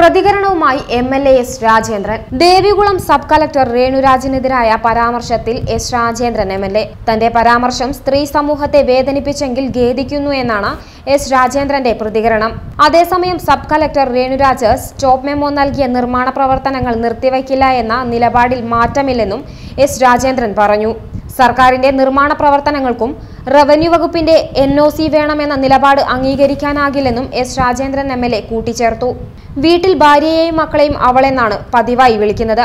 പ്രതികരണവുമായി M L A S Rajendran. Devikulam sub collector രേണുരാജിനെതിരായ പരാമർശത്തിൽ S Rajendran M L A തന്റെ പരാമർശം സ്ത്രീ സമൂഹത്തെ വേദനിപ്പിച്ചെങ്കിൽ ഖേദിക്കുന്നു എന്നാണ് എസ് രാജേന്ദ്രന്റെ പ്രതികരണം. അതേസമയം sub collector Renuraj stop memo നൽകിയ നിർമ്മാണ പ്രവർത്തനങ്ങൾ നിർത്തിവയ്ക്കില്ല എന്ന നിലപാടിൽ മാറ്റമില്ലെന്നും എസ് രാജേന്ദ്രൻ പറഞ്ഞു. സർക്കാരിന്റെ നിർമ്മാണ പ്രവർത്തനങ്ങൾക്കും റവന്യൂ വകുപ്പിന്റെ എൻ ഒ സി വേണമെന്ന നിലപാട് അംഗീകരിക്കാനാകില്ലെന്നും S Rajendran M L A കൂട്ടിച്ചേർത്തു. വീട്ടിൽ ഭാര്യയെയും മക്കളെയും അവളെന്നാണ് പതിവായി വിളിക്കുന്നത്.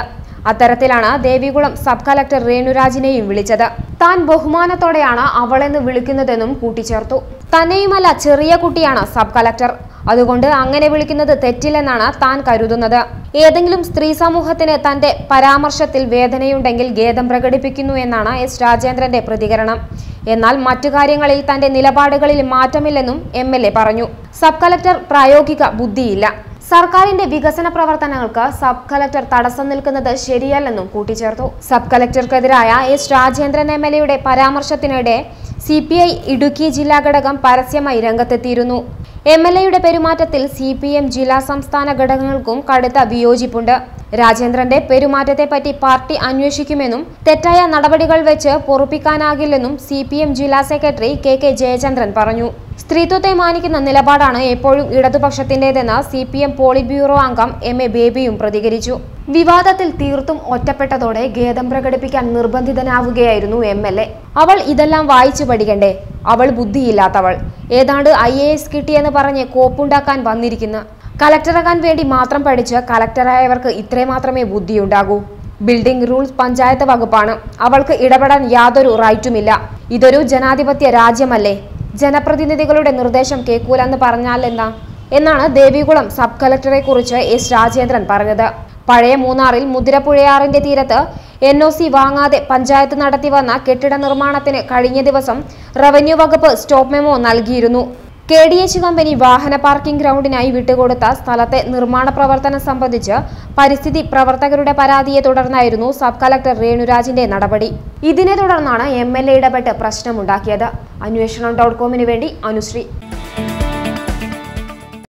അത്തരത്തിലാണ് ദേവികുളം സബ് കലക്ടർ രേണുരാജിനെയും വിളിച്ചത്. താൻ ബഹുമാനത്തോടെയാണ് അവളെന്ന് വിളിക്കുന്നതെന്നും കൂട്ടിച്ചേർത്തു. തന്നെയുമല്ല ചെറിയ കുട്ടിയാണ് സബ് കളക്ടർ. അതുകൊണ്ട് അങ്ങനെ വിളിക്കുന്നത് തെറ്റില്ലെന്നാണ് താൻ കരുതുന്നത്. ഏതെങ്കിലും സ്ത്രീ സമൂഹത്തിന് തന്റെ പരാമർശത്തിൽ വേദനയുണ്ടെങ്കിൽ ഖേദം പ്രകടിപ്പിക്കുന്നു എന്നാണ് എസ് രാജേന്ദ്രന്റെ പ്രതികരണം. എന്നാൽ മറ്റു കാര്യങ്ങളിൽ തന്റെ നിലപാടുകളിൽ മാറ്റമില്ലെന്നും എം പറഞ്ഞു. സബ് കലക്ടർ പ്രായോഗിക ബുദ്ധിയില്ല. സർക്കാരിന്റെ വികസന പ്രവർത്തനങ്ങൾക്ക് സബ് കലക്ടർ തടസ്സം നിൽക്കുന്നത് ശരിയല്ലെന്നും കൂട്ടിച്ചേർത്തു. സബ് കലക്ടർക്കെതിരായ എസ് രാജേന്ദ്രൻ എം എൽ എയുടെ പരാമർശത്തിനിടെ സി പി ഐ ഇടുക്കി ജില്ലാ ഘടകം പരസ്യമായി രംഗത്തെത്തിയിരുന്നു. എം എൽ എയുടെ പെരുമാറ്റത്തിൽ സി പി എം ജില്ലാ സംസ്ഥാന ഘടകങ്ങൾക്കും കടുത്ത വിയോജിപ്പുണ്ട്. രാജേന്ദ്രന്റെ പെരുമാറ്റത്തെപ്പറ്റി പാർട്ടി അന്വേഷിക്കുമെന്നും തെറ്റായ നടപടികൾ വെച്ച് പൊറുപ്പിക്കാനാകില്ലെന്നും സി ജില്ലാ സെക്രട്ടറി കെ കെ ജയചന്ദ്രൻ പറഞ്ഞു. സ്ത്രീത്വത്തെ മാനിക്കുന്ന നിലപാടാണ് എപ്പോഴും ഇടതുപക്ഷത്തിന്റേതെന്ന് C P M polit bureau അംഗം എം എ ബേബിയും പ്രതികരിച്ചു. വിവാദത്തിൽ തീർത്തും ഒറ്റപ്പെട്ടതോടെ ഖേദം പ്രകടിപ്പിക്കാൻ നിർബന്ധിതനാവുകയായിരുന്നു എം എൽ എ. അവൾ ഇതെല്ലാം വായിച്ചു പഠിക്കണ്ടേ? അവൾ ബുദ്ധിയില്ലാത്തവൾ. ഏതാണ്ട് ഐ എ എസ് കിട്ടിയെന്ന് പറഞ്ഞ് കോപ്പുണ്ടാക്കാൻ വന്നിരിക്കുന്നു. കലക്ടറാകാൻ വേണ്ടി മാത്രം പഠിച്ച് കലക്ടറായവർക്ക് ഇത്രേ മാത്രമേ ബുദ്ധിയുണ്ടാകൂ. ബിൽഡിംഗ് റൂൾസ് പഞ്ചായത്ത് വകുപ്പാണ്. അവൾക്ക് ഇടപെടാൻ യാതൊരു റൈറ്റുമില്ല. ഇതൊരു ജനാധിപത്യ രാജ്യമല്ലേ? ജനപ്രതിനിധികളുടെ നിർദ്ദേശം കേൾക്കൂലെന്ന് പറഞ്ഞാൽ എന്നാണ് ദേവികുളം സബ് കളക്ടറെ കുറിച്ച് എസ് രാജേന്ദ്രൻ പറഞ്ഞത്. പഴയ മൂന്നാറിൽ മുതിരപ്പുഴയാറിന്റെ തീരത്ത് എൻ ഒ സി വാങ്ങാതെ പഞ്ചായത്ത് നടത്തി വന്ന കെട്ടിട നിർമ്മാണത്തിന് കഴിഞ്ഞ ദിവസം റവന്യൂ വകുപ്പ് സ്റ്റോപ്പ് മെമോ നൽകിയിരുന്നു. കെ ഡി എച്ച് കമ്പനി വാഹന പാർക്കിംഗ് ഗ്രൗണ്ടിനായി വിട്ടുകൊടുത്ത സ്ഥലത്തെ നിർമ്മാണ പ്രവർത്തനം സംബന്ധിച്ച് പരിസ്ഥിതി പ്രവർത്തകരുടെ പരാതിയെ തുടർന്നായിരുന്നു സബ് കളക്ടർ രേണുരാജിന്റെ നടപടി. ഇതിനെ തുടർന്നാണ് എം എൽ എ ഇടപെട്ട് പ്രശ്നമുണ്ടാക്കിയത്. അന്വേഷണം ഡോട്ട് കോമിന് വേണ്ടി അനുശ്രീ.